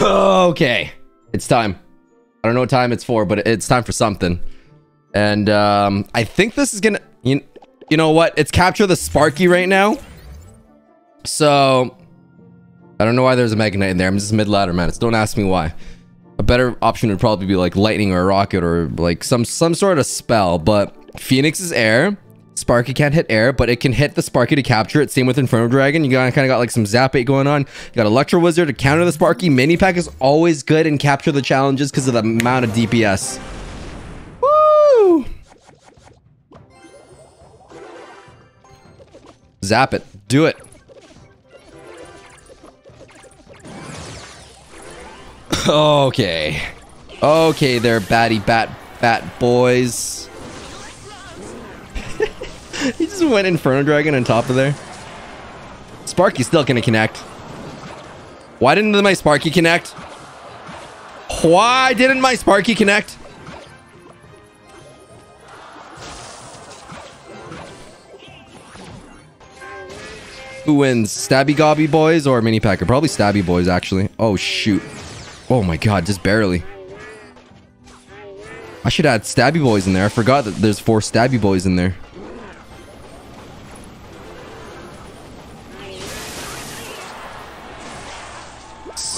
okay. It's time. I don't know what time it's for, but it's time for something. And um, I think this is gonna... You, you know what? It's capture the Sparky right now. So... I don't know why there's a Knight in there. I'm just mid-ladder, man. It's, don't ask me why. A better option would probably be like lightning or a rocket or like some some sort of spell. But Phoenix is air. Sparky can't hit air, but it can hit the Sparky to capture it. Same with Inferno Dragon. You kind of got like some Zap 8 going on. You got Electro Wizard to counter the Sparky. Mini P.E.K.K.A is always good and capture the challenges because of the amount of DPS. Woo! Zap it. Do it. okay. Okay, there, batty bat bat boys. he just went Inferno Dragon on top of there. Sparky's still gonna connect. Why didn't my Sparky connect? Why didn't my Sparky connect? Who wins? Stabby Gobby Boys or Mini P.E.K.K.A? Probably Stabby Boys, actually. Oh, shoot. Oh my god, just barely. I should add Stabby Boys in there. I forgot that there's four Stabby Boys in there.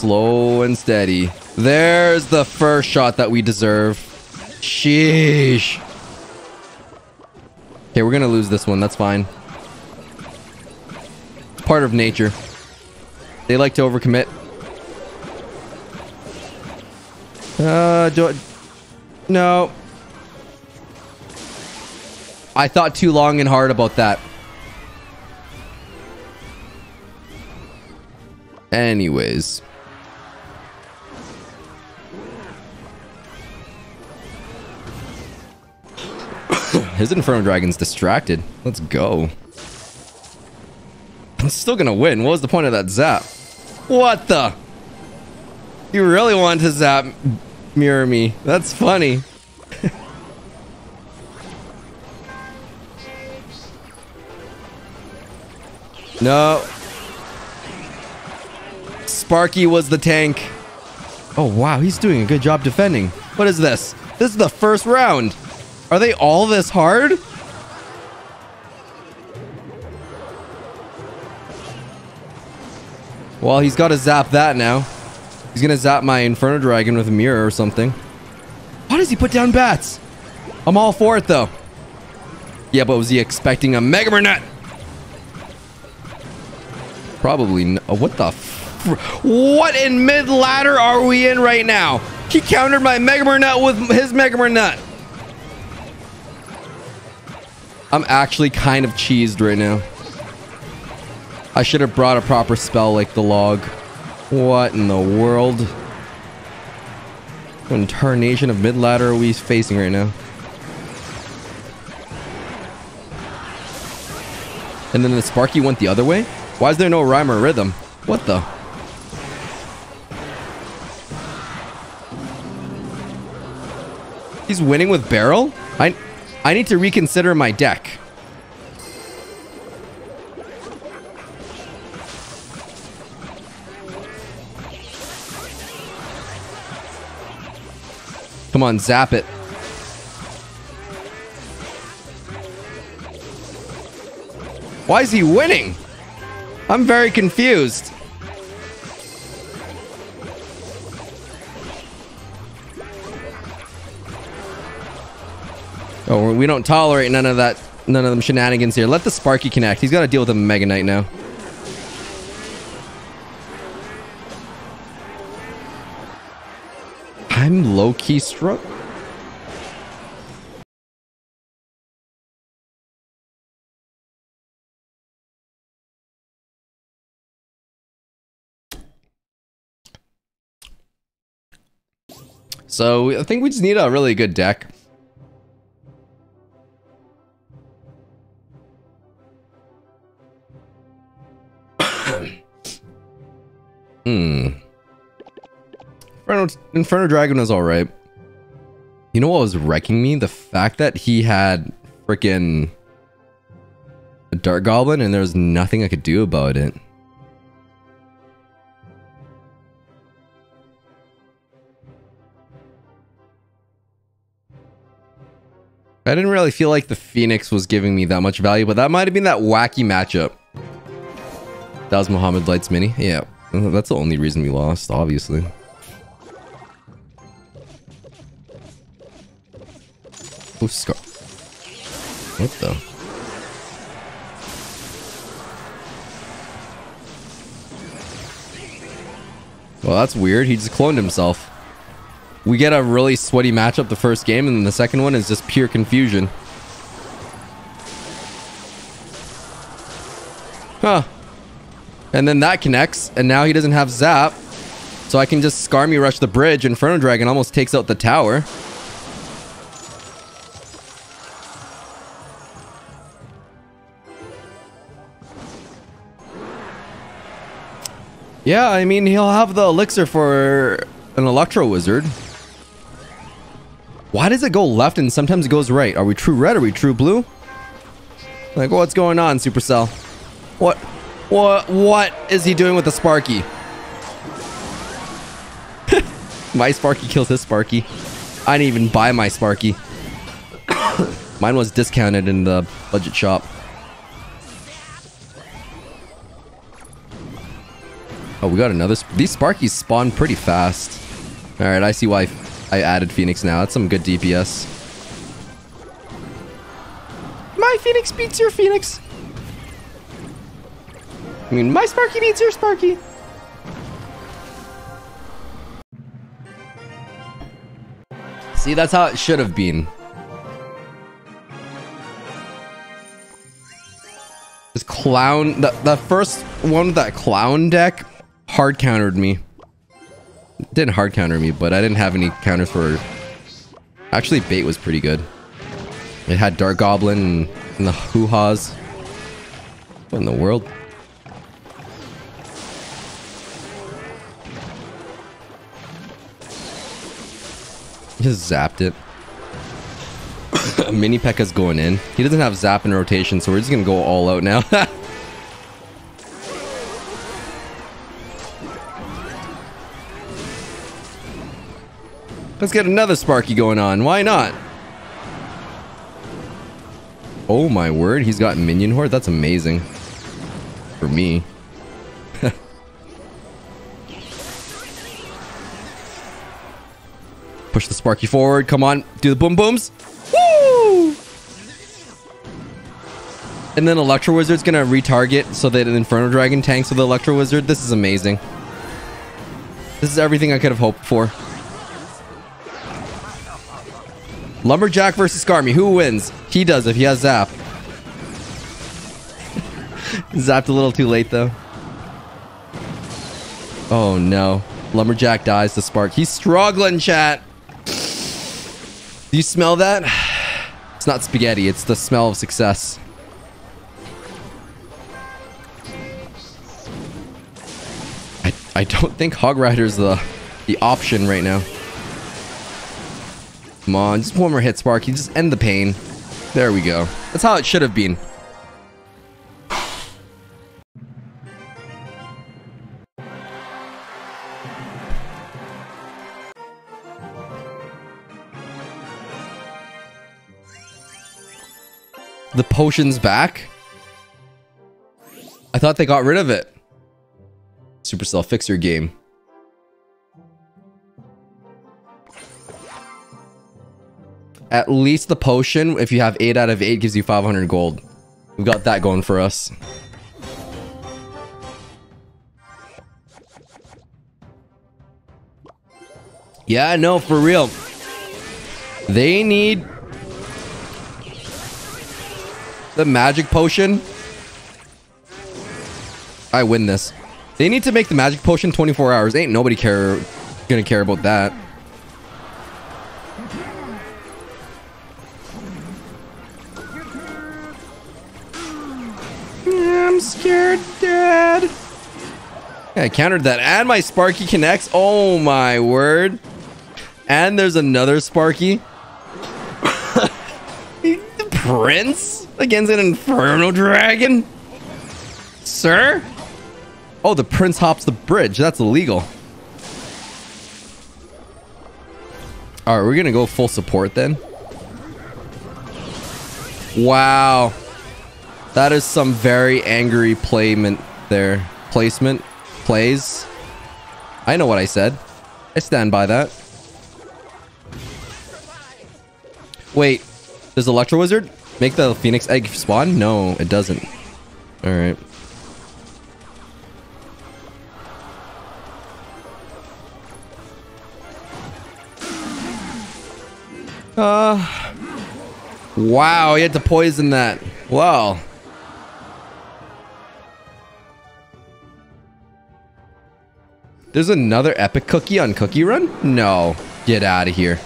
Slow and steady. There's the first shot that we deserve. Sheesh. Okay, we're gonna lose this one. That's fine. It's part of nature. They like to overcommit. Uh, do no. I thought too long and hard about that. Anyways. His Inferno Dragon's distracted. Let's go. I'm still gonna win. What was the point of that zap? What the? You really want to zap mirror me. That's funny. no. Sparky was the tank. Oh, wow. He's doing a good job defending. What is this? This is the first round. Are they all this hard? Well, he's got to zap that now. He's gonna zap my Inferno Dragon with a mirror or something. Why does he put down bats? I'm all for it, though. Yeah, but was he expecting a Mega Net? Probably no. Oh, uh, what the What in mid-ladder are we in right now? He countered my Mega Net with his Mega Net. I'm actually kind of cheesed right now. I should have brought a proper spell like the log. What in the world? What incarnation of mid-ladder are we facing right now? And then the Sparky went the other way? Why is there no rhyme or rhythm? What the? He's winning with barrel? I I need to reconsider my deck. Come on, zap it. Why is he winning? I'm very confused. Oh, we don't tolerate none of that, none of them shenanigans here. Let the Sparky connect. He's got to deal with a Mega Knight now. I'm low-key struck. So I think we just need a really good deck. Inferno, Inferno Dragon was alright. You know what was wrecking me? The fact that he had freaking a Dart Goblin and there was nothing I could do about it. I didn't really feel like the Phoenix was giving me that much value, but that might have been that wacky matchup. That was Muhammad Lights Mini. Yeah, that's the only reason we lost, obviously. Oh, Scar. What the? Well, that's weird. He just cloned himself. We get a really sweaty matchup the first game, and then the second one is just pure confusion. Huh. And then that connects, and now he doesn't have Zap. So I can just Skarmy rush the bridge. Inferno Dragon almost takes out the tower. Yeah, I mean, he'll have the elixir for an Electro Wizard. Why does it go left and sometimes it goes right? Are we true red? Are we true blue? Like, what's going on, Supercell? What, what, what is he doing with the Sparky? my Sparky kills his Sparky. I didn't even buy my Sparky. Mine was discounted in the budget shop. We got another. These Sparkies spawn pretty fast. All right, I see why I added Phoenix now. That's some good DPS. My Phoenix beats your Phoenix. I mean, my Sparky beats your Sparky. See, that's how it should have been. This clown, the, the first one with that clown deck hard countered me. Didn't hard counter me, but I didn't have any counters for... Actually, bait was pretty good. It had Dart Goblin and, the hoo-haws. What in the world? Just zapped it. Mini P.E.K.K.A's going in. He doesn't have zap in rotation, so we're just gonna go all out now. Let's get another Sparky going on. Why not? Oh my word, he's got Minion Horde? That's amazing. For me. Push the Sparky forward. Come on. Do the boom booms. Woo! And then Electro Wizard's gonna retarget so that an Inferno Dragon tanks with Electro Wizard. This is amazing. This is everything I could have hoped for. Lumberjack versus Skarmy. Who wins? He does if he has Zap. Zapped a little too late, though. Oh, no. Lumberjack dies to Spark. He's struggling, chat. Do you smell that? It's not spaghetti. It's the smell of success. I, I don't think Hog Rider's the, the option right now. Come on, just one more hit, Sparky. Just end the pain. There we go. That's how it should have been. The potion's back? I thought they got rid of it. Supercell, fix your game. At least the potion, if you have 8 out of 8, gives you 500 gold. We've got that going for us. Yeah, no, for real. They need the magic potion. I win this. They need to make the magic potion 24 hours. Ain't nobody care gonna care about that. Scared, Dad. Yeah, I countered that. And my Sparky connects. Oh, my word. And there's another Sparky. The prince against an Inferno Dragon? Sir? Oh, the Prince hops the bridge. That's illegal. All right, we're going to go full support then. Wow. That is some very angry playment there. Placement. Plays. I know what I said. I stand by that. Wait. Does Electro Wizard make the Phoenix Egg spawn? No, it doesn't. Alright. Uh, wow, he had to poison that. Wow. There's another epic cookie on Cookie Run? No. Get out of here.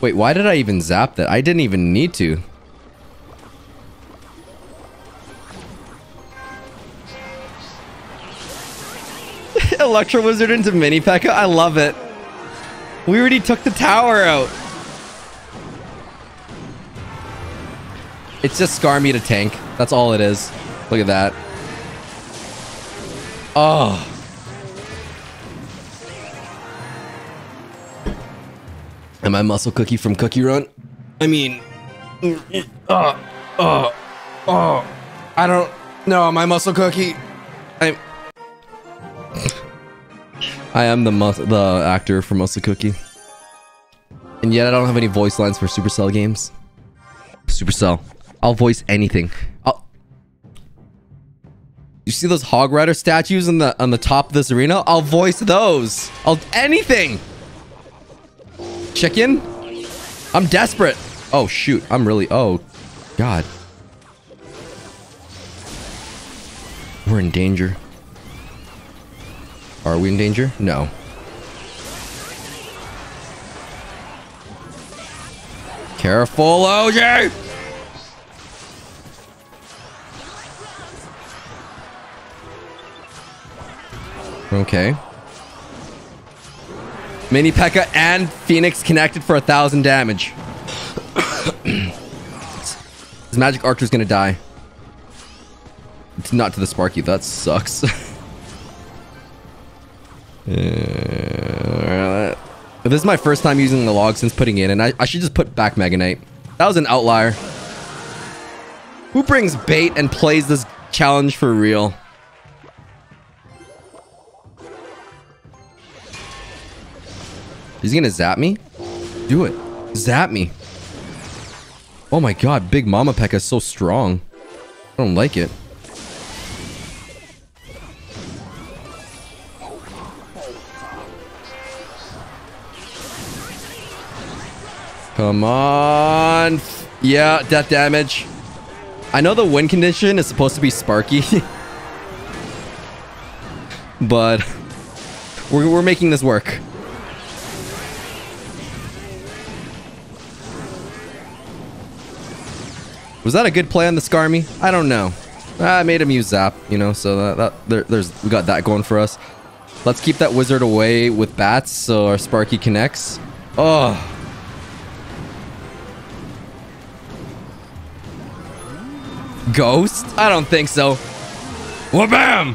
Wait, why did I even zap that? I didn't even need to. Electro Wizard into Mini P.E.K.K.A. I love it. We already took the tower out. It's just Skarmy to tank. That's all it is. Look at that. Oh. Am I muscle cookie from Cookie Run? I mean, oh, oh, oh. I don't know. Am I muscle cookie. I'm. I am the mus the actor for Muscle Cookie. And yet I don't have any voice lines for Supercell games. Supercell. I'll voice anything. I'll... You see those Hog Rider statues on the on the top of this arena? I'll voice those. I'll anything. Chicken? I'm desperate. Oh shoot. I'm really oh god. We're in danger. Are we in danger? No. Careful, OJ! Okay. Mini P.E.K.K.A. and Phoenix connected for a thousand damage. His magic archer's gonna die. It's not to the Sparky, that sucks. Uh, this is my first time using the log since putting in, and I, I should just put back Mega Knight. That was an outlier. Who brings bait and plays this challenge for real? He's gonna zap me? Do it. Zap me. Oh my god, Big Mama P.E.K.K.A. is so strong. I don't like it. Come on. Yeah, death damage. I know the win condition is supposed to be Sparky. but we're, we're making this work. Was that a good play on the Skarmy? I don't know. I made him use Zap, you know, so that, that there, there's we got that going for us. Let's keep that wizard away with bats so our Sparky connects. Oh, Ghost? I don't think so. Wabam!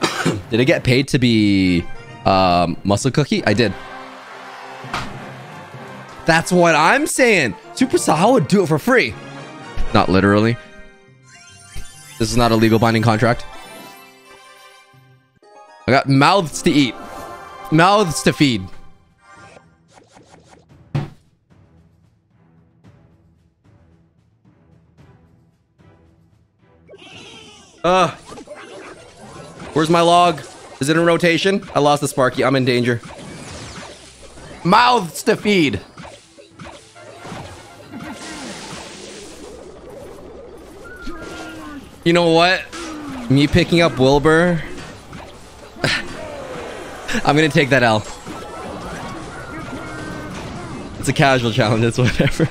did I get paid to be um, Muscle Cookie? I did. That's what I'm saying. Supercell would do it for free. Not literally. This is not a legal binding contract. I got mouths to eat. Mouths to feed. Uh, where's my log? Is it in rotation? I lost the Sparky. I'm in danger. Mouths to feed. You know what? Me picking up Wilbur. I'm gonna take that L. It's a casual challenge, it's whatever.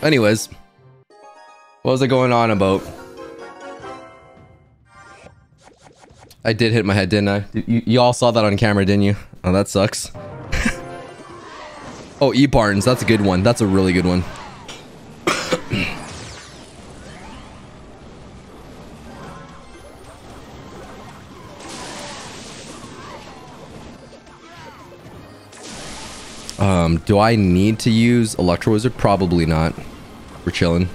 Anyways, what was I going on about? I did hit my head, didn't I? You, you all saw that on camera, didn't you? Oh, that sucks. oh, E. Barnes. That's a good one. That's a really good one. um, do I need to use Electro Wizard? Probably not. We're chilling.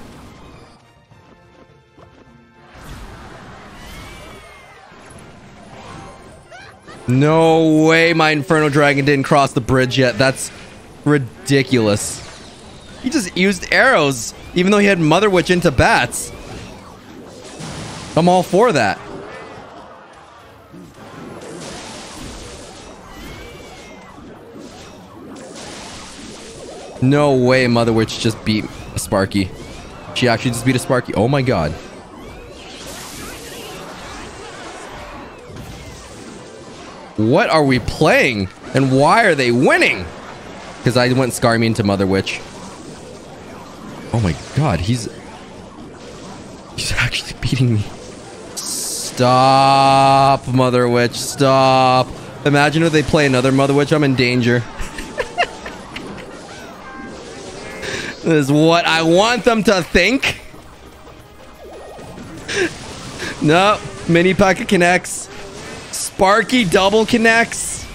No way my Inferno Dragon didn't cross the bridge yet. That's ridiculous. He just used arrows, even though he had Mother Witch into bats. I'm all for that. No way Mother Witch just beat a Sparky. She actually just beat a Sparky. Oh my god. What are we playing? And why are they winning? Because I went Skarmy into Mother Witch. Oh my god, he's... He's actually beating me. Stop, Mother Witch, stop. Imagine if they play another Mother Witch, I'm in danger. this is what I want them to think. no, mini pocket connects. Sparky double connects.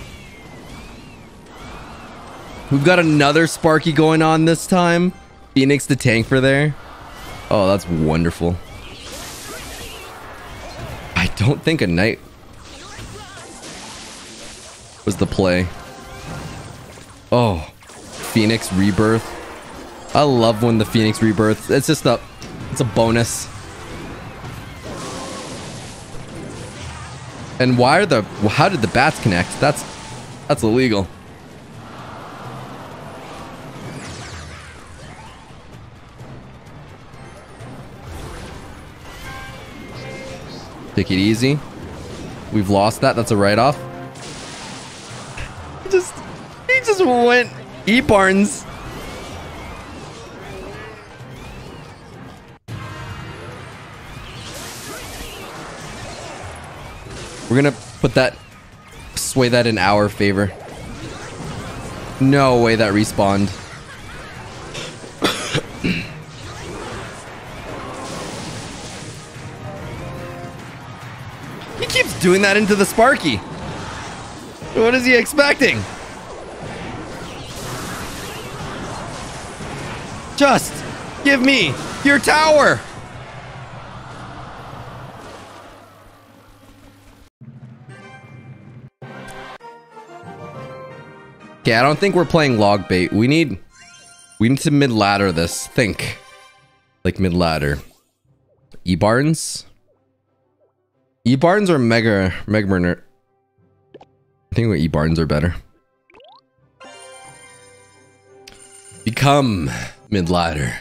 We've got another Sparky going on this time. Phoenix the tank for there. Oh, that's wonderful. I don't think a knight was the play. Oh, Phoenix rebirth. I love when the Phoenix rebirth. It's just a, it's a bonus. And why are the, how did the bats connect? That's, that's illegal. Take it easy. We've lost that. That's a write-off. Just, he just went E-Barnes. We're gonna put that, sway that in our favor. No way that respawned. he keeps doing that into the Sparky. What is he expecting? Just give me your tower. Okay, I don't think we're playing log bait. We need we need to mid ladder this. Think. Like mid ladder. E Barnes? E Barnes or Mega Mega Burner? I think E Barnes are better. Become mid ladder.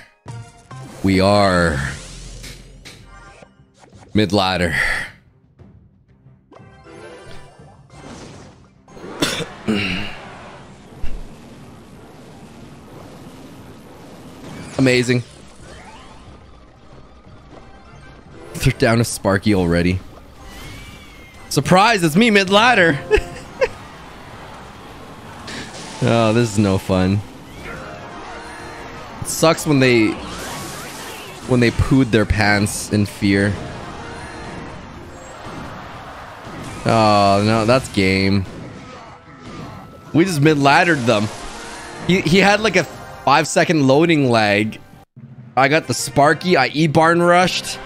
We are mid Amazing. They're down to Sparky already. Surprise, it's me mid-ladder. oh, this is no fun. It sucks when they when they pooed their pants in fear. Oh, no, that's game. We just mid-laddered them. He, he had like a Five second loading lag. I got the Sparky. I E-Barn rushed.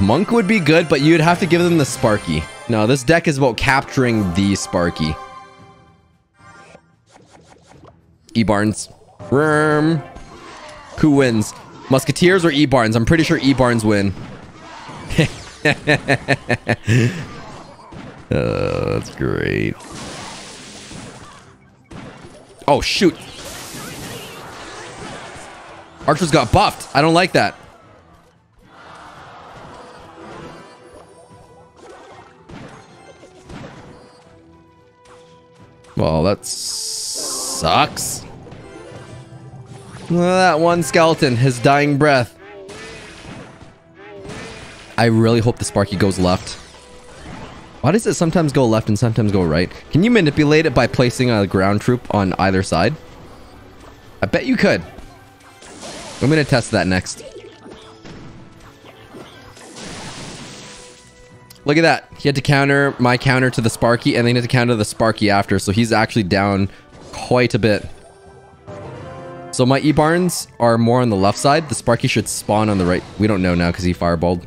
Monk would be good, but you'd have to give them the Sparky. No, this deck is about capturing the Sparky. E-Barns. Who wins? Musketeers or E-Barns? I'm pretty sure E-Barns win. oh, that's great. Oh, shoot. Archers got buffed. I don't like that. Well, that sucks. that one skeleton, his dying breath. I really hope the Sparky goes left. Why does it sometimes go left and sometimes go right? Can you manipulate it by placing a ground troop on either side? I bet you could. I'm going to test that next. Look at that. He had to counter my counter to the Sparky, and then he had to counter the Sparky after. So he's actually down quite a bit. So my E-Barns are more on the left side. The Sparky should spawn on the right. We don't know now because he fireballed.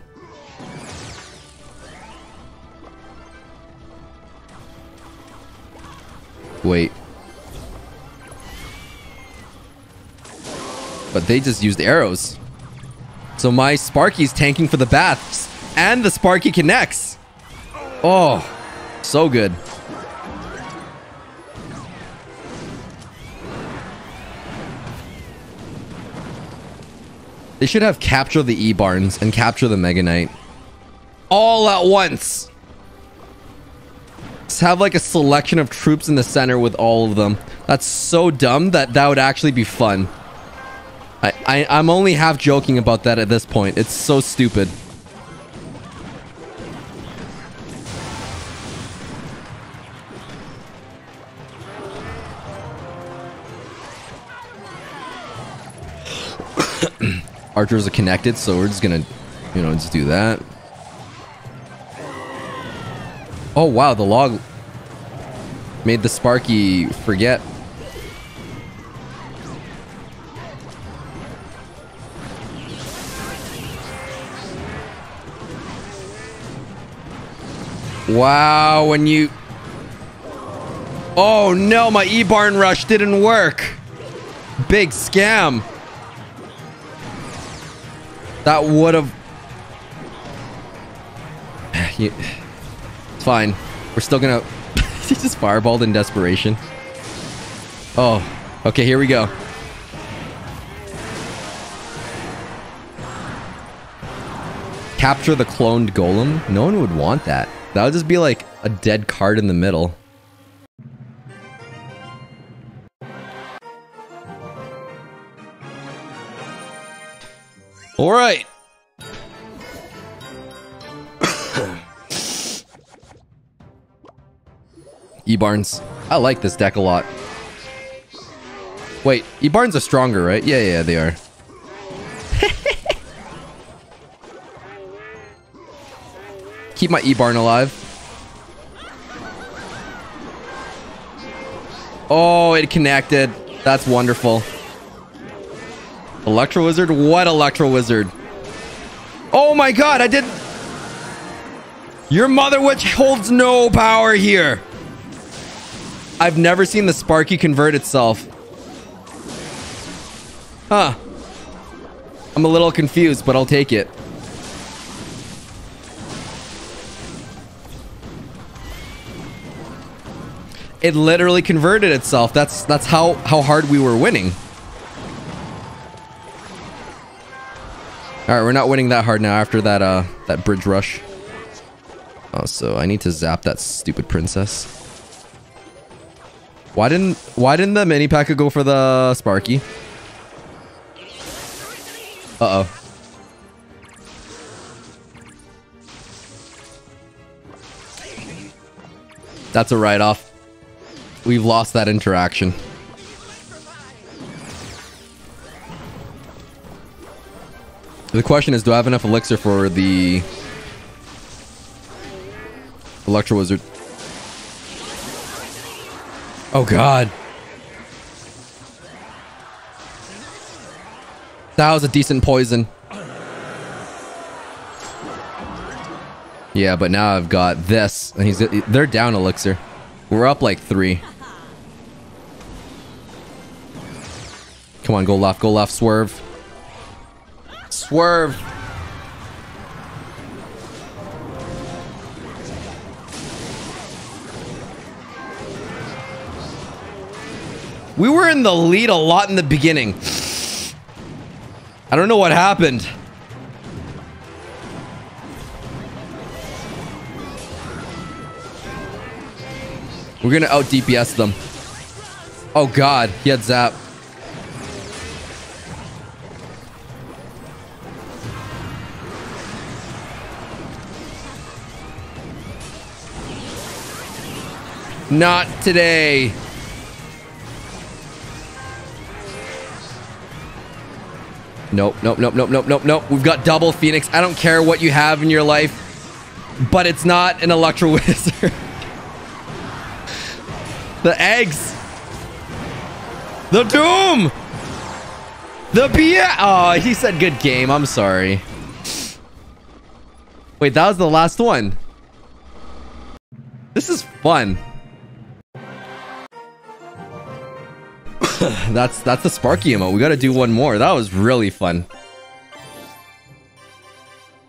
Wait. But they just used arrows. So my Sparky's tanking for the baths. And the Sparky connects. Oh, so good. They should have capture the E-Barns and capture the Mega Knight. All at once. Have like a selection of troops in the center with all of them. That's so dumb that that would actually be fun. I, I, I'm only half joking about that at this point. It's so stupid. Archers are connected, so we're just gonna, you know, just do that. Oh, wow, the log made the Sparky forget. Wow, when you... Oh no, my E-Barn rush didn't work. Big scam. That would have... fine. We're still gonna... he just fireballed in desperation. Oh. Okay, here we go. Capture the cloned golem? No one would want that. That would just be like a dead card in the middle. All right. E-Barns. I like this deck a lot. Wait, E-Barns are stronger, right? Yeah, yeah, they are. Keep my E-Barn alive. Oh, it connected. That's wonderful. Electro Wizard? What Electro Wizard? Oh my god, I did... Your Mother Witch holds no power here. I've never seen the Sparky convert itself. Huh. I'm a little confused, but I'll take it. It literally converted itself. That's that's how how hard we were winning. All right, we're not winning that hard now after that uh that bridge rush. Oh, so I need to zap that stupid princess. Why didn't why didn't the Mini P.E.K.K.A go for the Sparky? Uh-oh. That's a write-off. We've lost that interaction. The question is, do I have enough elixir for the Electro Wizard? Oh god. That was a decent poison. Yeah, but now I've got this. And he's they're down elixir. We're up like three. Come on, go left, go left, swerve. Swerve. We were in the lead a lot in the beginning. I don't know what happened. We're gonna out DPS them. Oh god, he had zap. Not today. Nope, nope, nope, nope, nope, nope, nope. We've got double Phoenix. I don't care what you have in your life. but it's not an Electro Wizard. the eggs. The Doom. The Bia. Oh, he said good game. I'm sorry. Wait, that was the last one. This is fun. that's that's the Sparky emote. We got to do one more. That was really fun.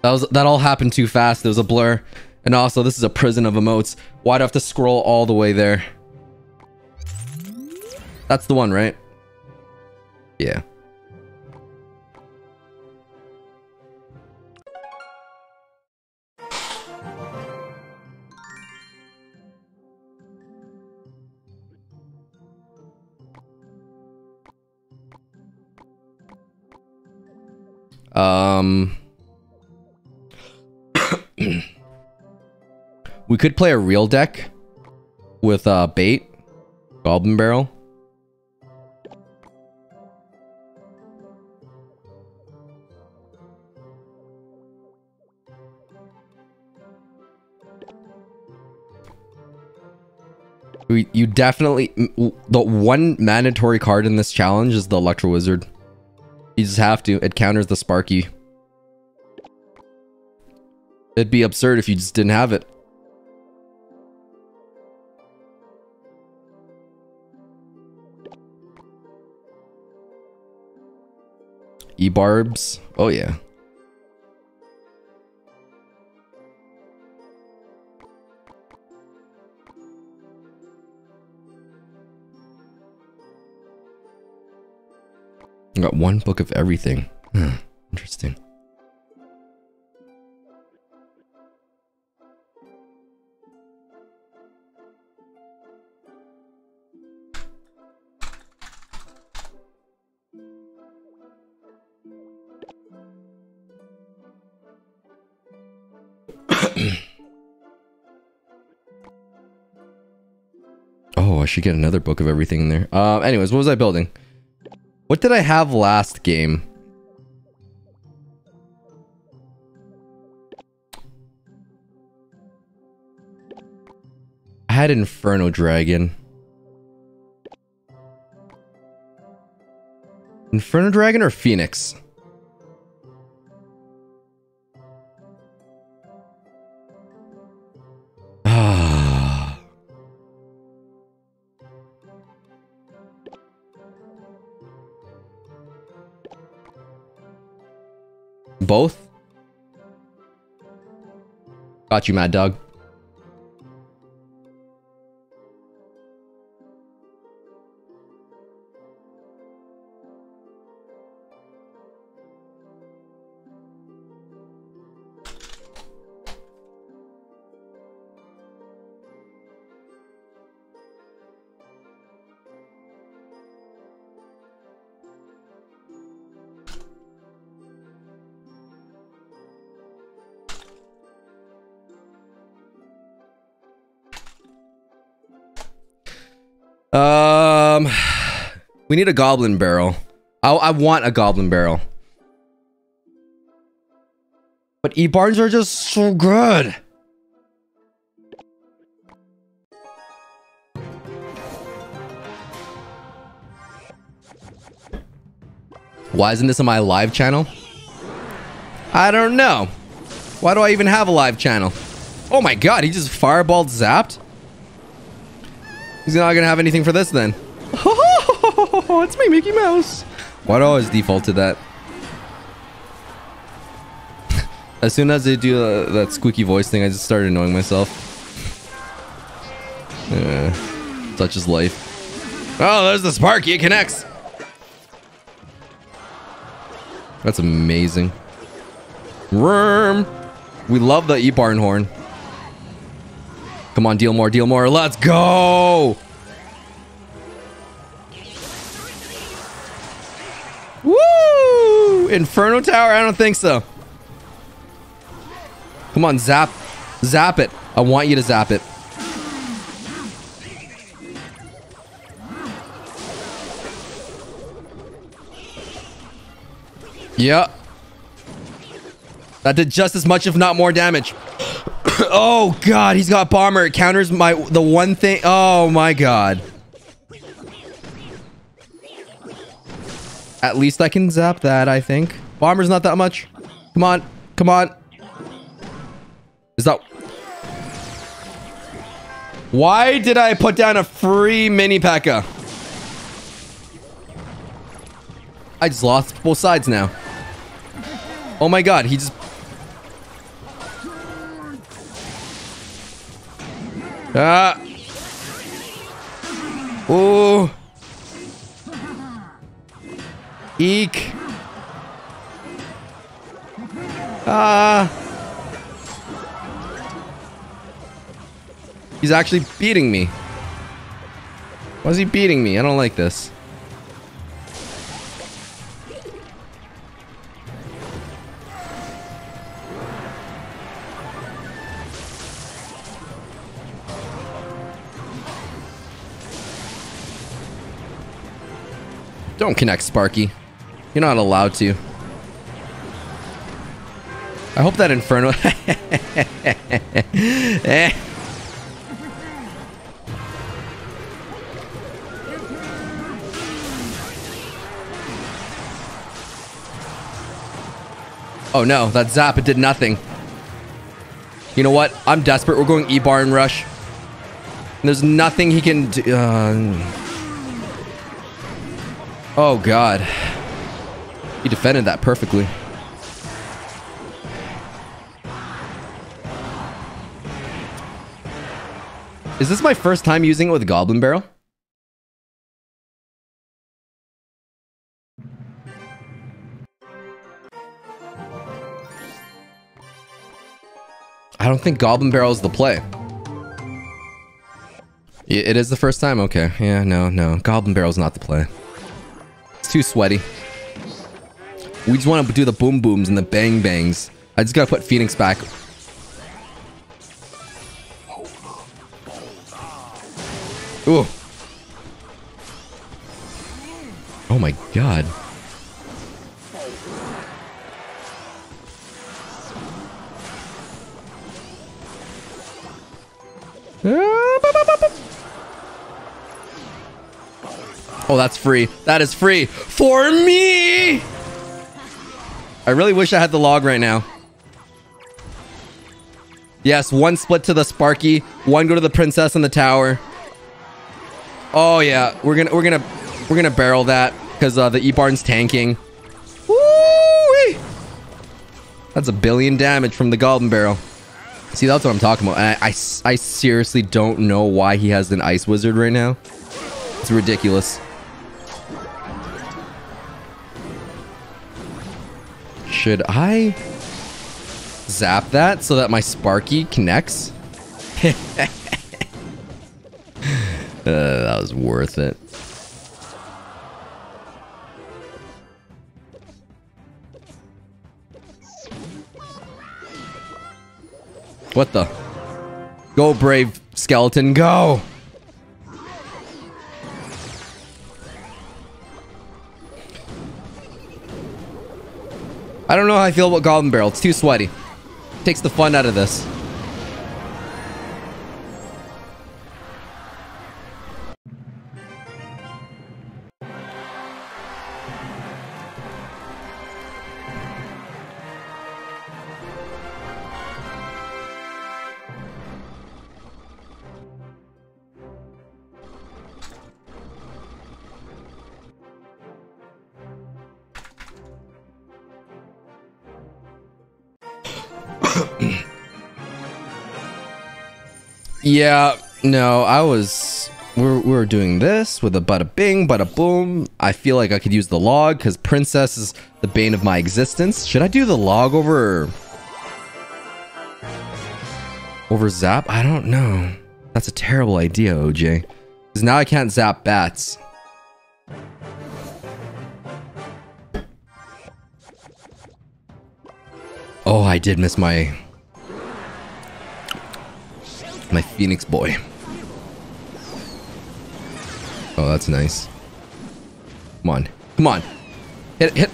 That was that all happened too fast. It was a blur. And also, this is a prison of emotes. Why'd I have to scroll all the way there? That's the one, right? Yeah. Um, we could play a real deck with uh, bait, goblin barrel. We, you definitely the one mandatory card in this challenge is the Electro Wizard. You just have to. It counters the Sparky. It'd be absurd if you just didn't have it. E-barbs. Oh, yeah. I got one book of everything. Hmm, interesting. oh, I should get another book of everything in there. Uh, anyways, what was I building? What did I have last game? I had Inferno Dragon. Inferno Dragon or Phoenix? Got you, Mad Dog. We need a goblin barrel. I, I want a goblin barrel. But E-Barns are just so good. Why isn't this on my live channel? I don't know. Why do I even have a live channel? Oh my god, he just fireballed zapped? He's not gonna have anything for this then. Oh, it's my Mickey Mouse. Why do I always default to that? as soon as they do uh, that squeaky voice thing, I just started annoying myself. Yeah, such is life. Oh, there's the Sparky. It connects. That's amazing. Worm. We love the E-Barn horn. Come on, deal more, deal more. Let's go! Woo! Inferno Tower? I don't think so. Come on, zap. Zap it. I want you to zap it. Yep. That did just as much, if not more damage. Oh god, he's got bomber. It counters my the one thing. Oh my god. At least I can zap that, I think. Bomber's not that much. Come on. Come on. Is that... Why did I put down a free mini P.E.K.K.A? I just lost both sides now. Oh my god, he just... Ah. Ooh. Eek. Ah. He's actually beating me. Why is he beating me? I don't like this. Don't connect, Sparky. You're not allowed to. I hope that Inferno... eh. Oh no, that zap, it did nothing. You know what? I'm desperate. We're going E-Barn Rush. There's nothing he can do. Uh... Oh, God. He defended that perfectly. Is this my first time using it with Goblin Barrel? I don't think Goblin Barrel is the play. It is the first time? Okay. Yeah, no, no. Goblin Barrel's not the play It's too sweaty. We just want to do the boom booms and the bang bangs. I just gotta put Phoenix back. Ooh. Oh my god. Oh, that's free. That is free for me. I really wish I had the log right now. Yes, one split to the Sparky, one go to the princess in the tower. Oh yeah, we're gonna we're gonna we're gonna barrel that because uh, the E barn's tanking. Woo! That's a billion damage from the Goblin Barrel. See, that's what I'm talking about. I, I, I seriously don't know why he has an Ice Wizard right now. It's ridiculous. Should I zap that so that my Sparky connects? uh, that was worth it. What the? Go, brave skeleton, go! I don't know how I feel about Goblin Barrel. It's too sweaty. Takes the fun out of this. Yeah, no, I was... We're, we're doing this with a bada bing, bada boom. I feel like I could use the log because Princess is the bane of my existence. Should I do the log over... Over Zap? I don't know. That's a terrible idea, OJ. Because now I can't zap bats. Oh, I did miss my my Phoenix boy. Oh, that's nice. Come on. Come on. Hit, hit.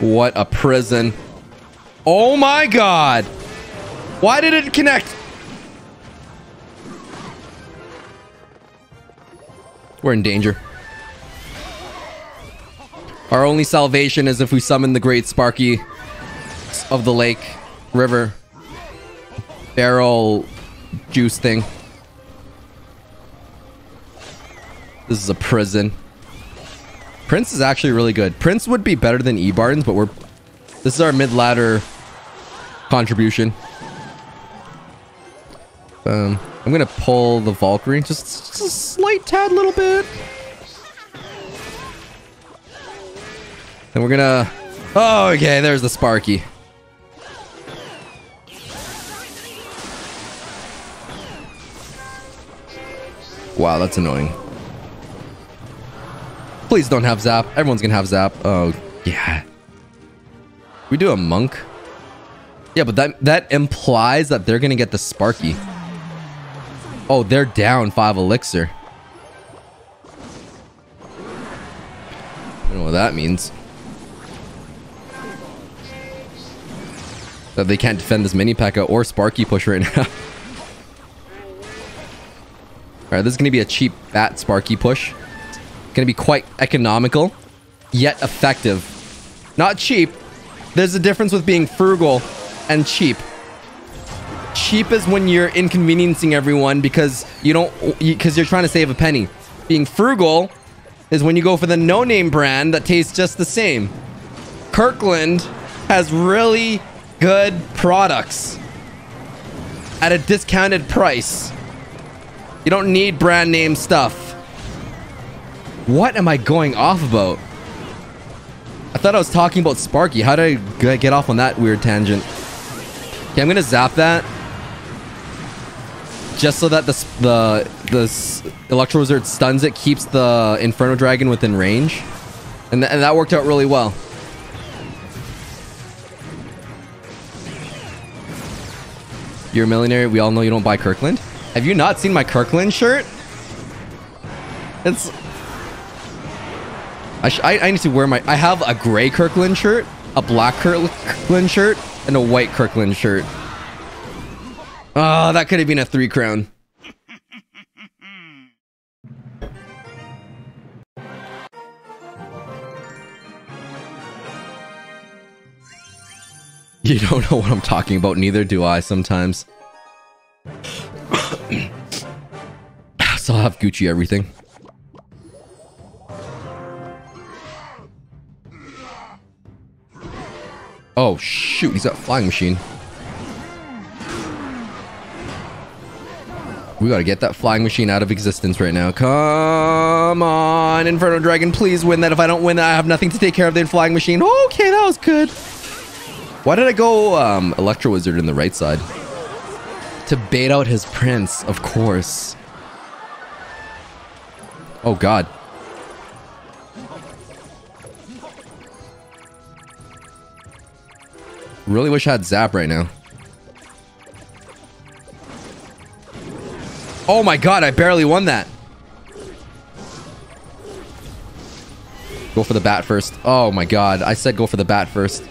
What a prison. Oh my god. Why did it connect? We're in danger. Our only salvation is if we summon the great Sparky of the lake, river, barrel juice thing. This is a prison. Prince is actually really good. Prince would be better than E-Barnes, but we're... This is our mid-ladder contribution. Um, I'm gonna pull the Valkyrie just, just a slight tad little bit. And we're gonna... Oh, okay, there's the Sparky. Wow, that's annoying. Please don't have Zap. Everyone's gonna have Zap. Oh, yeah. We do a Monk? Yeah, but that, that implies that they're gonna get the Sparky. Oh, they're down 5 Elixir. I don't know what that means. That they can't defend this mini P.E.K.K.A. or Sparky push right now. Alright, this is going to be a cheap bat Sparky push. Going to be quite economical, yet effective. Not cheap. There's a difference with being frugal and cheap. Cheap is when you're inconveniencing everyone because you don't because you, are trying to save a penny. Being frugal is when you go for the no-name brand that tastes just the same. Kirkland has really good products at a discounted price. You don't need brand name stuff. What am I going off about? I thought I was talking about Sparky. How did I get off on that weird tangent? Okay, I'm gonna zap that. Just so that the, the, the Electro Wizard stuns it, keeps the Inferno Dragon within range. And, th and that worked out really well. You're a millionaire. We all know you don't buy Kirkland. Have you not seen my Kirkland shirt? It's... I, I, I, need to wear my... I have a gray Kirkland shirt, a black Kirkland shirt, and a white Kirkland shirt. Oh, that could have been a three crown. You don't know what I'm talking about, neither do I sometimes. so I'll have Gucci everything. Oh shoot, he's got flying machine. We gotta get that flying machine out of existence right now. Come on, Inferno Dragon, please win that. If I don't win that, I have nothing to take care of the flying machine. Okay, that was good. Why did I go um, Electro Wizard in the right side? To bait out his prince, of course. Oh god. Really wish I had Zap right now. Oh my god, I barely won that. Go for the bat first. Oh my god, I said go for the bat first.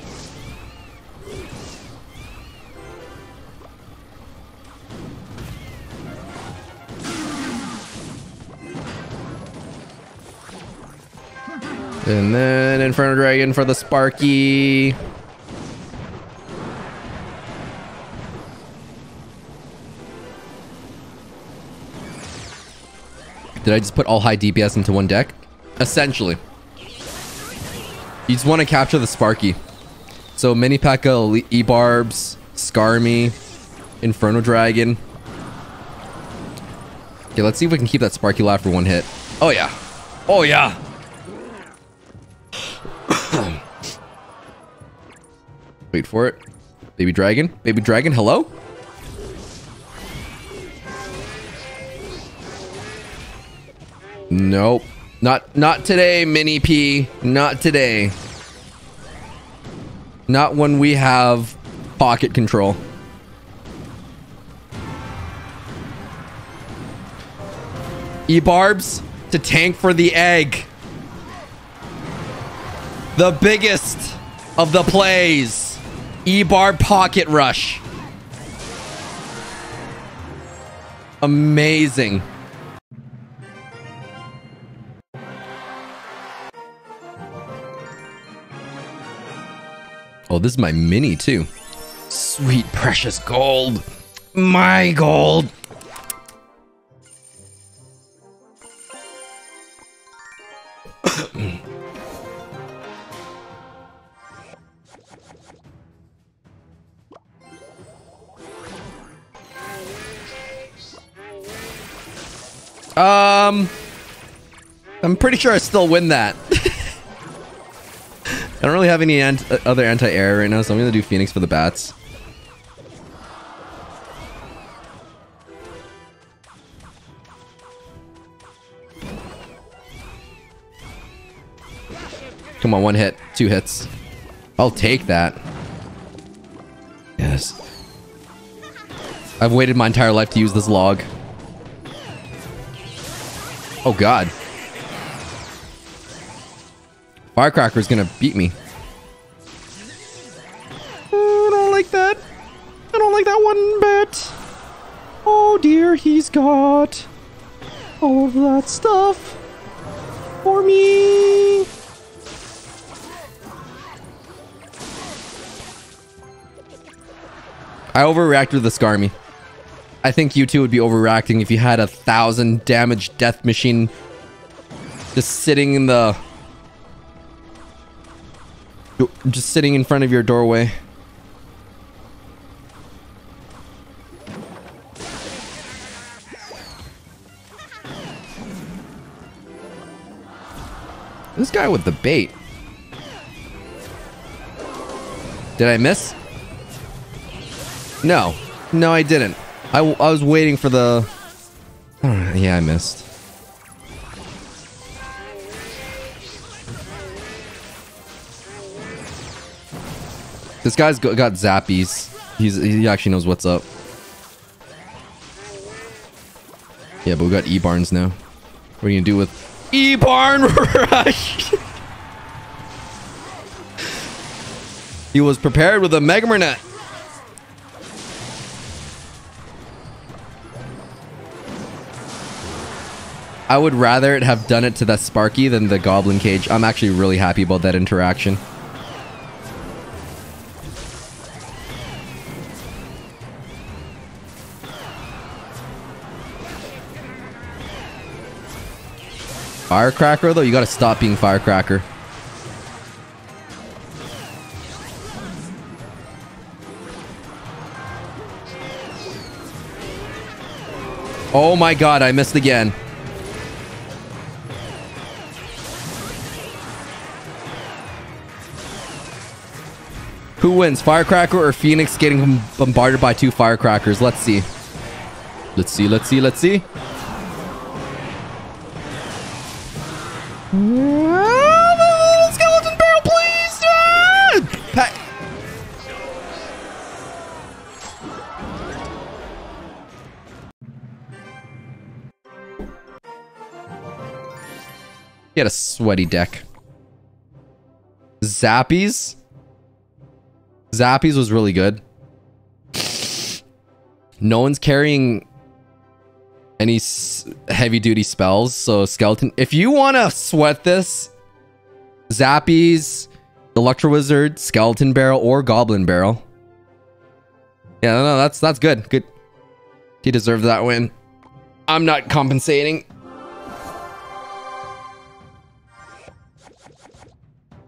And then Inferno Dragon for the Sparky. Did I just put all high DPS into one deck? Essentially. You just want to capture the Sparky. So Mini P.E.K.K.A, E-Barbs, Skarmy, Inferno Dragon. Okay, let's see if we can keep that Sparky alive for one hit. Oh yeah. Oh yeah. Wait for it. Baby dragon. Baby dragon, hello? Nope. Not not today, Mini P. Not today. Not when we have pocket control. E-Barbs to tank for the egg. The biggest of the plays. E-bar pocket rush. Amazing. Oh, this is my mini too. Sweet precious gold. My gold. um, I'm pretty sure I still win that. I don't really have any ant other anti-air right now, so I'm gonna do Phoenix for the bats. Come on, one hit, two hits. I'll take that. Yes. I've waited my entire life to use this log. Oh god. Firecracker's gonna beat me. Oh, I don't like that. I don't like that one bit. Oh dear, he's got all of that stuff for me. I overreacted with the Skarmy. I think you two would be overreacting if you had a thousand damage death machine just sitting in the just sitting in front of your doorway. This guy with the bait. Did I miss? No. No, I didn't. I, I was waiting for the... yeah, I missed. This guy's got, zappies. He's he actually knows what's up. Yeah, but we got E-Barns now. What are you gonna do with E-Barn Rush? he was prepared with a Megamernet. I would rather it have done it to that Sparky than the Goblin Cage. I'm actually really happy about that interaction. Firecracker, though? You gotta stop being Firecracker. Oh my god, I missed again. Who wins, Firecracker or Phoenix getting bombarded by two Firecrackers? Let's see. Let's see, let's see, let's see. skeleton barrel, please! Ah! He had a sweaty deck. Zappies? Zappies was really good. No one's carrying any heavy duty spells. So skeleton, if you want to sweat this, Zappies, Electro Wizard, Skeleton Barrel, or Goblin Barrel. Yeah, no, that's that's good. Good. He deserved that win. I'm not compensating.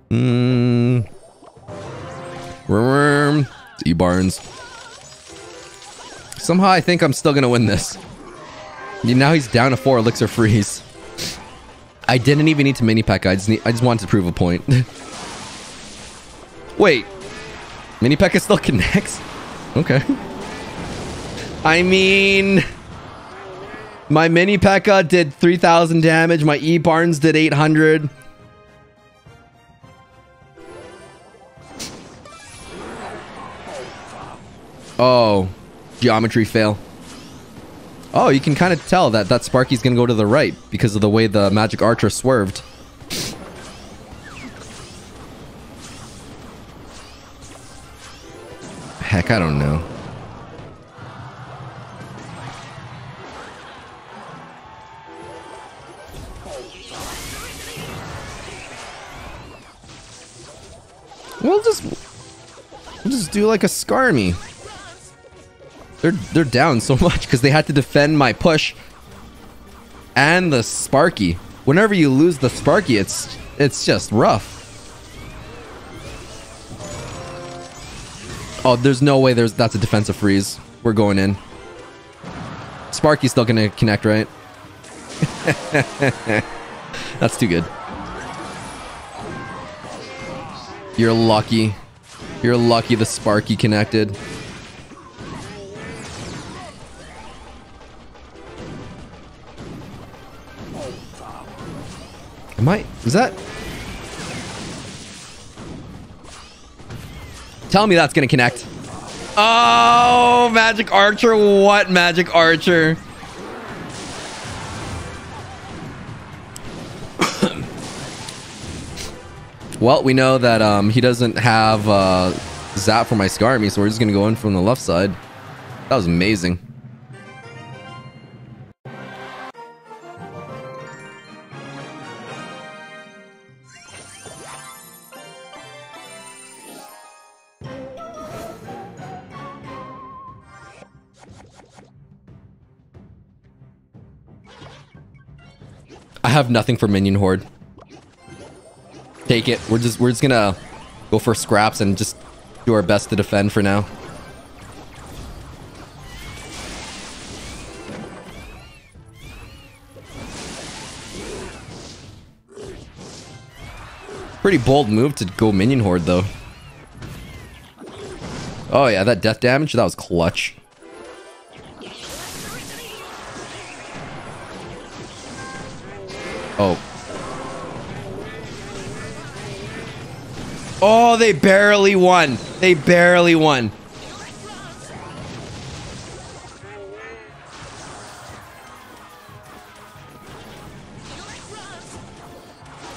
Mmm. Worm. E Barnes. Somehow I think I'm still gonna win this. Now he's down to four elixir freeze. I didn't even need to mini pack. I just need, I just wanted to prove a point. Wait, mini P.E.K.K.A still connects. Okay. I mean, my mini P.E.K.K.A uh, did 3,000 damage. My E Barnes did 800. Oh, geometry fail. Oh, you can kind of tell that that Sparky's going to go to the right because of the way the Magic Archer swerved. heck? I don't know. We'll just we'll just do like a Skarmy. They're they're down so much because they had to defend my push and the Sparky. Whenever you lose the Sparky, it's it's just rough. Oh, there's no way there's that's a defensive freeze. We're going in. Sparky's still gonna connect, right? that's too good. You're lucky. You're lucky the Sparky connected. Am I? Is that? Tell me that's gonna connect. Oh, Magic Archer. What Magic Archer? well, we know that um, he doesn't have uh, Zap for my Skarmy, so we're just gonna go in from the left side. That was amazing. Have nothing for minion horde. Take it. We're just we're just gonna go for scraps and just do our best to defend for now. Pretty bold move to go minion horde though. Oh yeah, that death damage, that was clutch. Oh. Oh, they barely won. They barely won.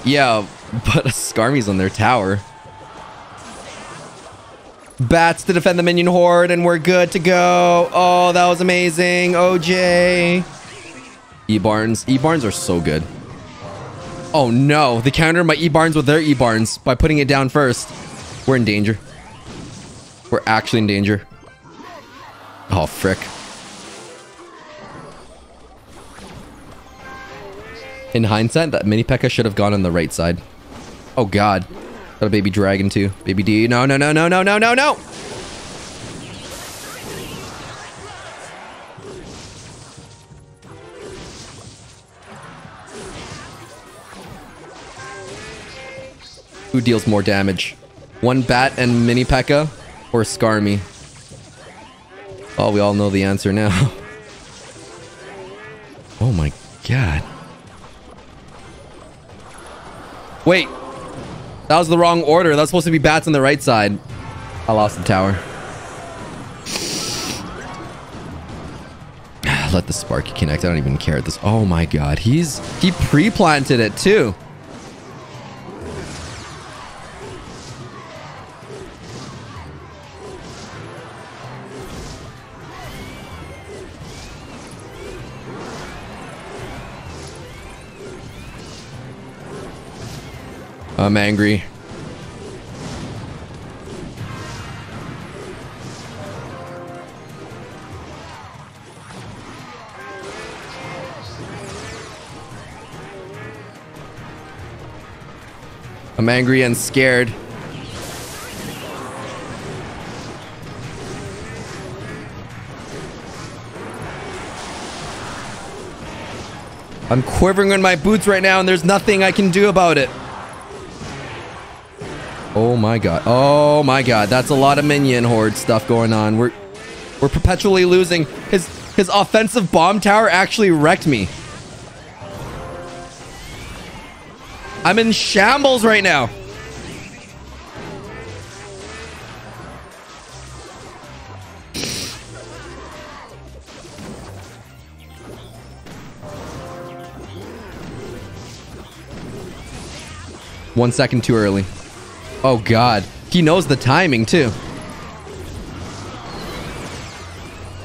Yeah, but Skarmy's on their tower. Bats to defend the minion horde, and we're good to go. Oh, that was amazing. OJ. E-Barns. E-Barns are so good. Oh no, they countered my E-Barns with their E-Barns by putting it down first. We're in danger. We're actually in danger. Oh, frick. In hindsight, that mini P.E.K.K.A should have gone on the right side. Oh god. Got a baby dragon too. Baby D. No, no, no, no, no, no, no, no! Who deals more damage? One bat and mini P.E.K.K.A or Skarmy? Oh, we all know the answer now. oh my god. Wait. That was the wrong order. That's supposed to be bats on the right side. I lost the tower. Let the Sparky connect. I don't even care at this. Oh my god. He's... He pre-planted it too. I'm angry. I'm angry and scared. I'm quivering in my boots right now and there's nothing I can do about it. Oh my god. Oh my god. That's a lot of minion horde stuff going on. We're we're perpetually losing. His his offensive bomb tower actually wrecked me. I'm in shambles right now. One second too early. Oh god. He knows the timing too.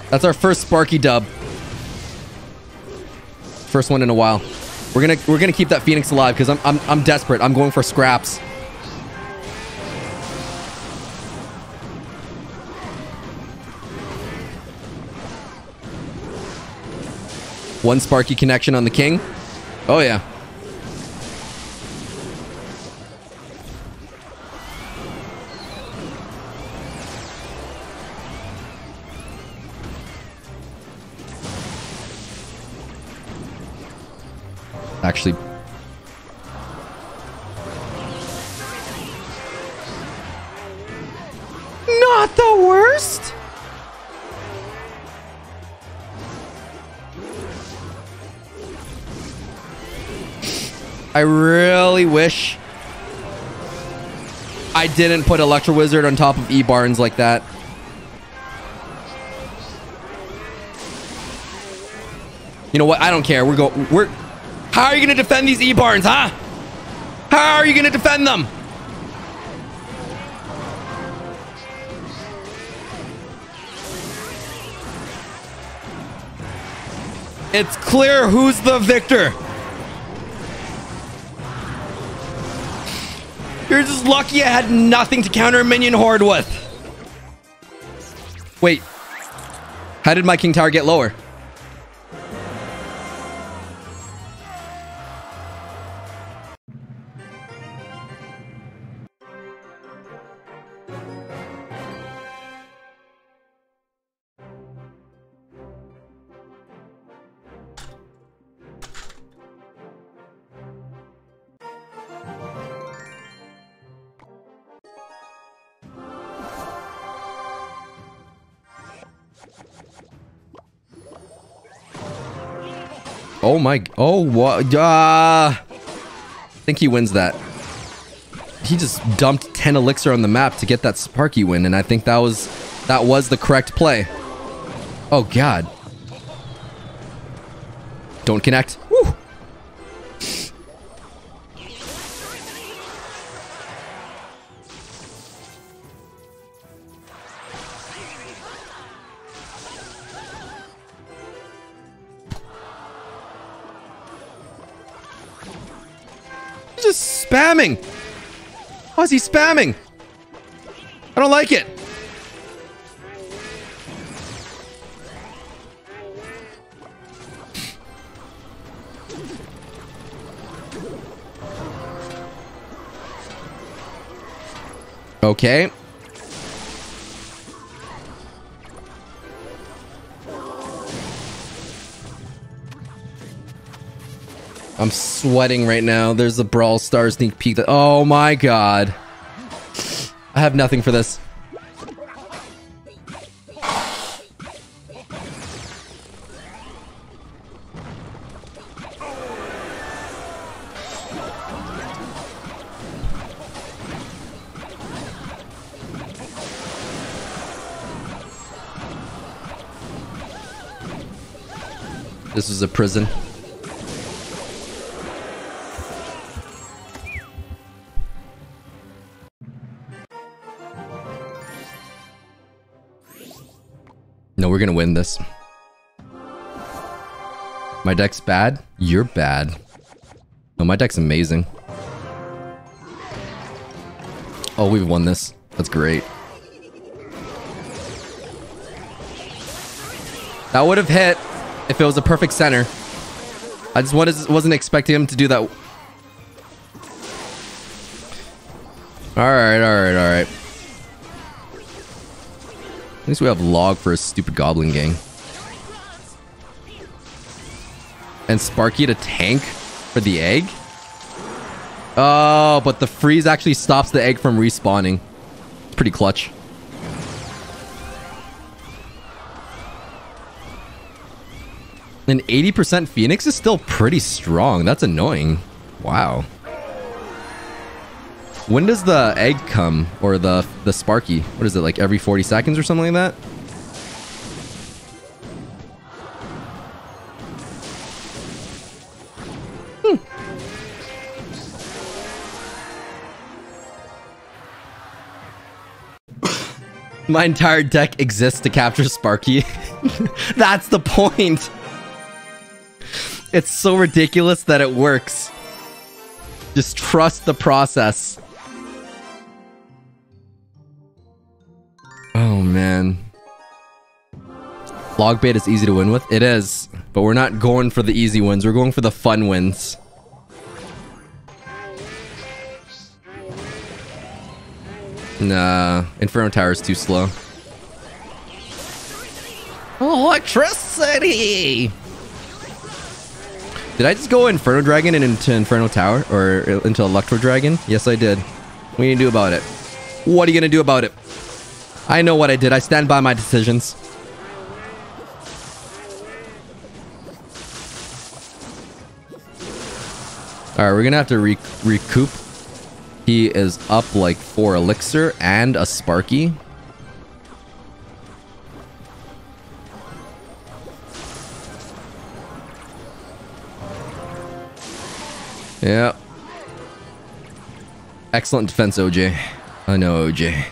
That's our first Sparky dub. First one in a while. We're gonna we're gonna keep that Phoenix alive because I'm I'm I'm desperate. I'm going for scraps. One Sparky connection on the king. Oh yeah. Actually. Not the worst. I really wish I didn't put Electro Wizard on top of E Barnes like that. You know what? I don't care. We're go. We're. How are you going to defend these E-Barns, huh? How are you going to defend them? It's clear who's the victor. You're just lucky I had nothing to counter a minion horde with. Wait. How did my king tower get lower? Oh my... Oh, what? Uh, I think he wins that. He just dumped 10 elixir on the map to get that Sparky win, and I think that was that was the correct play. Oh, God. Don't connect. Is he spamming? I don't like it. Okay. I'm sweating right now. There's a Brawl Star sneak peek that- Oh my god. I have nothing for this. This is a prison. My deck's bad? You're bad. No, my deck's amazing. Oh, we've won this. That's great. That would have hit if it was a perfect center. I just wasn't expecting him to do that. Alright, alright, alright. At least we have log for a stupid goblin gang. And Sparky to tank for the egg? Oh, but the freeze actually stops the egg from respawning. It's pretty clutch. An 80% Phoenix is still pretty strong. That's annoying. Wow. When does the egg come? Or the the Sparky? What is it, like every 40 seconds or something like that? My entire deck exists to capture Sparky. That's the point. It's so ridiculous that it works. Just trust the process. Oh, man. Log bait is easy to win with. It is. But we're not going for the easy wins. We're going for the fun wins. Nah. Inferno Tower is too slow. Electricity! Did I just go Inferno Dragon and into Inferno Tower? Or into Electro Dragon? Yes, I did. What are you gonna do about it? What are you gonna do about it? I know what I did. I stand by my decisions. Alright, we're gonna have to re recoup. He is up like four elixir and a Sparky. Yeah. Excellent defense, OJ. I know, OJ.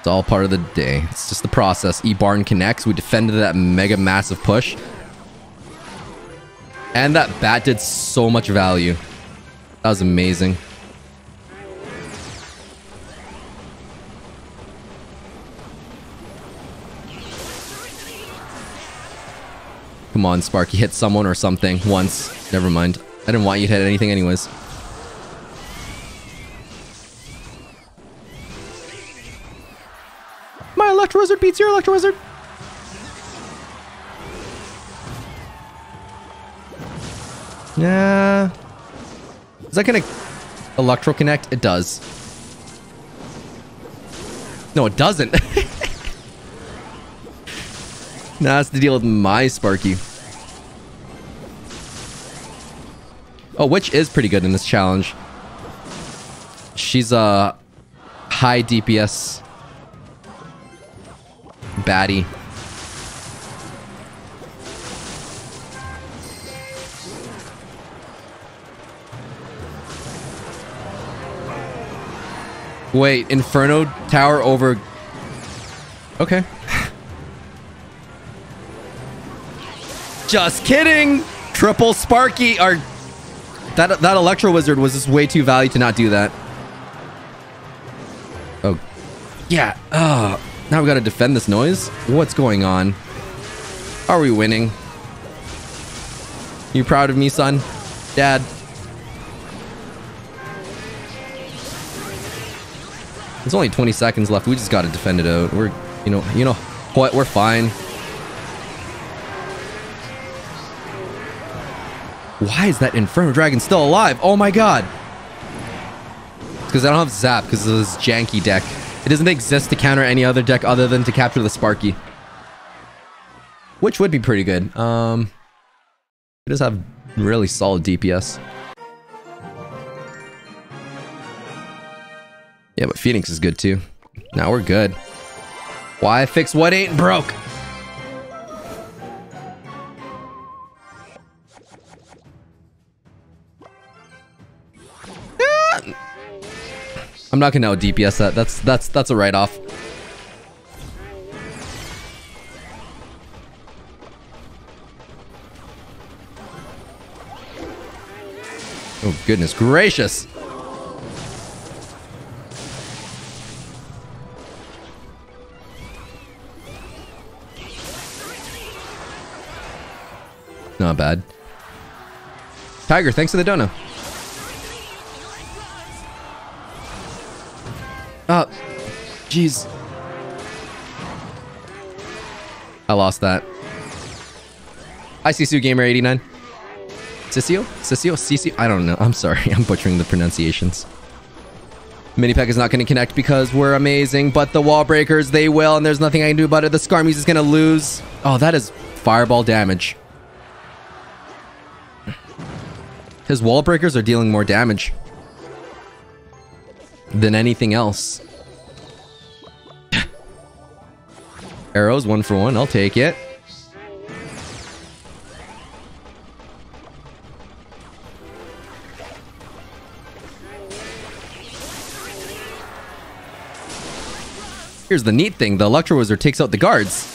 It's all part of the day. It's just the process. E-Barn connects. We defended that mega massive push. And that bat did so much value. That was amazing. Come on, Sparky. Hit someone or something once. Never mind. I didn't want you to hit anything anyways. My Electro Wizard beats your Electro Wizard. Yeah. Is that gonna Electro Connect? It does. No, it doesn't. now that's the deal with my Sparky. Oh, Witch is pretty good in this challenge. She's a high DPS baddie. Wait, Inferno Tower over... Okay. Just kidding! Triple Sparky, or... That, that Electro Wizard was just way too value to not do that. Oh. Yeah. Oh. Now we gotta defend this noise? What's going on? Are we winning? You proud of me, son? Dad? There's only 20 seconds left. We just gotta defend it out. We're, you know, you know what? We're fine. Why is that Inferno Dragon still alive? Oh my god. because I don't have Zap because of this janky deck. It doesn't exist to counter any other deck other than to capture the Sparky. Which would be pretty good. Um, it does have really solid DPS. Yeah, but Phoenix is good too. Now we're good. Why fix what ain't broke? I'm not gonna out DPS that. That's that's that's a write-off. Oh goodness gracious. Not bad. Tiger, thanks for the donut. Oh, jeez. I lost that. Hi, Sisu Gamer 89. Sisio? Sisio? Sisio? I don't know. I'm sorry. I'm butchering the pronunciations. Mini Pack is not going to connect because we're amazing, but the wall breakers, they will, and there's nothing I can do about it. The Skarmies is going to lose. Oh, that is fireball damage. His wall breakers are dealing more damage than anything else. Arrows, one for one. I'll take it. Here's the neat thing. The Electro Wizard takes out the guards.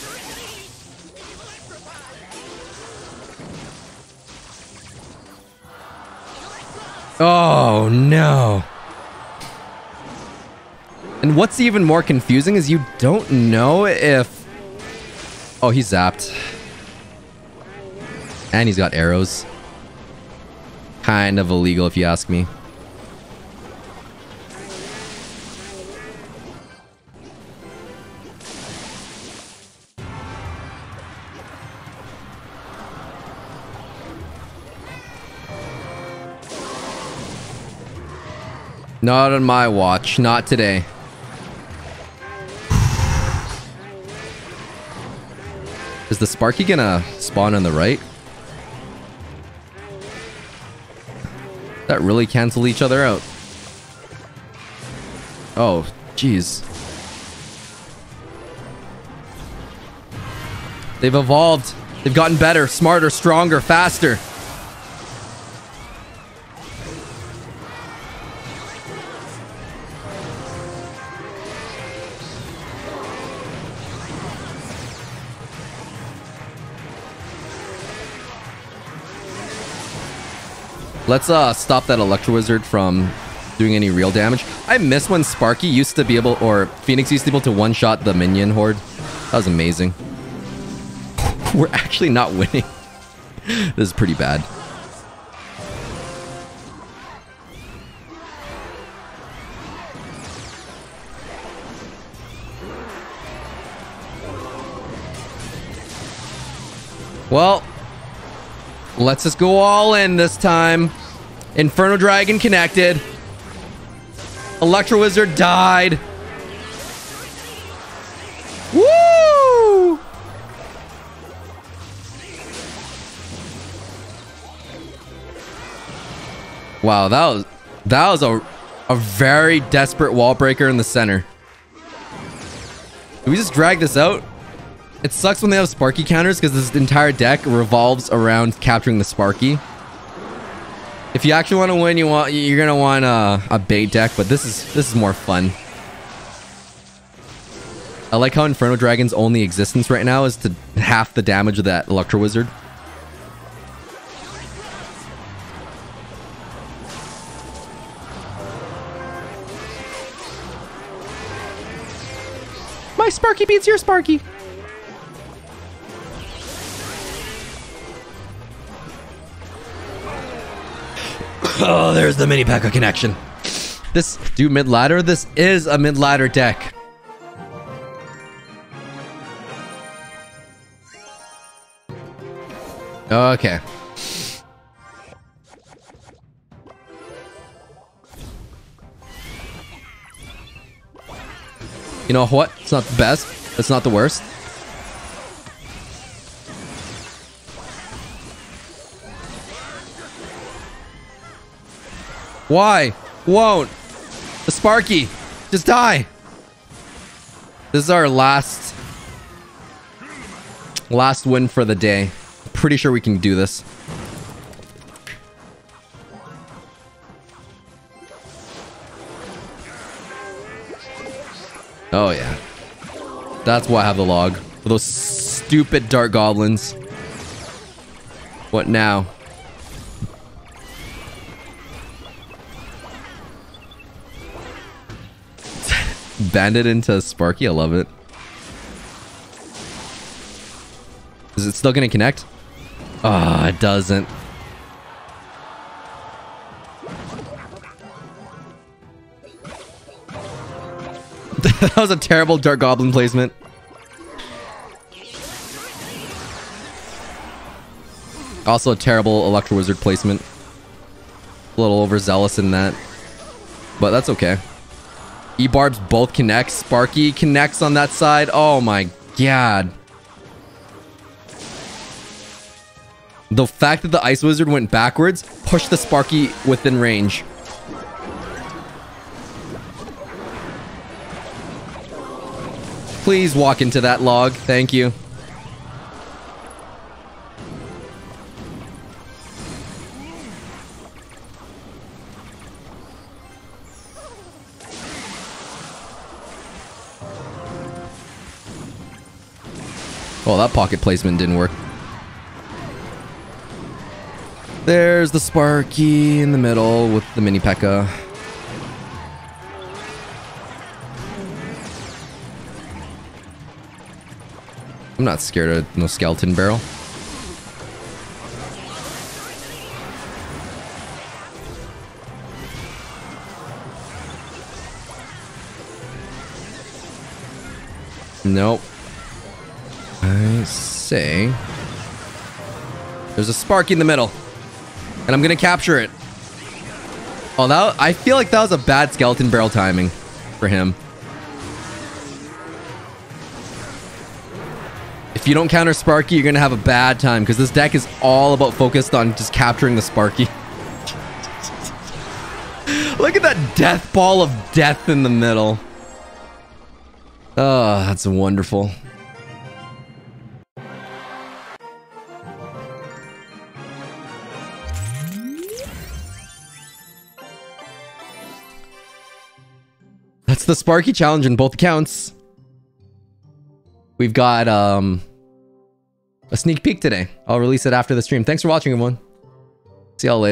Oh, no. And what's even more confusing is you don't know if... Oh, he's zapped. And he's got arrows. Kind of illegal if you ask me. Not on my watch. Not today. Is the Sparky gonna spawn on the right? That really cancel each other out. Oh, jeez. They've evolved. They've gotten better, smarter, stronger, faster. Let's uh stop that Electro Wizard from doing any real damage. I miss when Sparky used to be able, or Phoenix used to be able to one-shot the minion horde. That was amazing. We're actually not winning. this is pretty bad. Well, let's just go all in this time. Inferno Dragon connected. Electro Wizard died. Woo! Wow, that was that was a a very desperate wall breaker in the center. Did we just drag this out? It sucks when they have Sparky counters because this entire deck revolves around capturing the Sparky. If you actually want to win, you want you're gonna want a, a bait deck, but this is this is more fun. I like how Inferno Dragon's only existence right now is to half the damage of that Electro Wizard. My Sparky beats your Sparky. Oh, there's the mini P.E.K.K.A connection. This, do mid ladder? This is a mid ladder deck. Okay. You know what? It's not the best. It's not the worst. Why? Won't. The Sparky. Just die. This is our last... Last win for the day. Pretty sure we can do this. Oh, yeah. That's why I have the log. For those stupid Dart Goblins. What now? Bandit into Sparky. I love it. Is it still going to connect? Ah, oh, it doesn't. that was a terrible Dart Goblin placement. Also a terrible Electro Wizard placement. A little overzealous in that. But that's okay. E-Barbs both connect. Sparky connects on that side. Oh my god. The fact that the Ice Wizard went backwards pushed the Sparky within range. Please walk into that log. Thank you. Well, that pocket placement didn't work. There's the Sparky in the middle with the mini P.E.K.K.A. I'm not scared of no skeleton barrel. Nope. Say... There's a Sparky in the middle. And I'm gonna capture it. Oh, that I feel like that was a bad skeleton barrel timing for him. If you don't counter Sparky, you're gonna have a bad time because this deck is all about focused on just capturing the Sparky. Look at that death ball of death in the middle. Oh, that's wonderful. The Sparky challenge in both accounts. We've got um a sneak peek today. I'll release it after the stream. Thanks for watching, everyone. See y'all later.